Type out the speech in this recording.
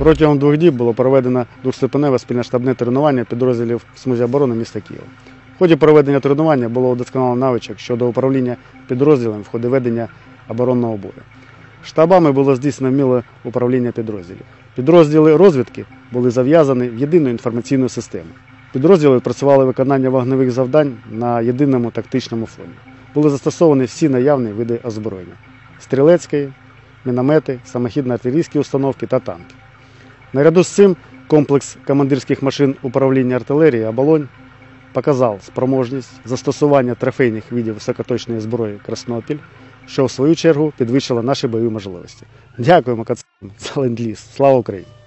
Протягом двох діб було проведено двохступеневе спільне штабне тренування підрозділів смузі оборони міста Києва. В ході проведення тренування було удосконалено навичок щодо управління підрозділом в ході ведення оборонного бою. Штабами було здійснено вміле управління підрозділів. Підрозділи розвідки були зав'язані в єдину інформаційну систему. Підрозділи відпрацювали виконання вогневих завдань на єдиному тактичному фоні. Були застосовані всі наявні види озброєння: стрілецької, міномети, самохідно-артилерійські установки та танки. Наряду з цим комплекс командирських машин управління артилерії «Оболонь» показав спроможність застосування трофейних видів високоточної зброї Краснопіль, що в свою чергу підвищило наші бойові можливості. Дякуємо кацам за ленд-ліз. Слава Україні!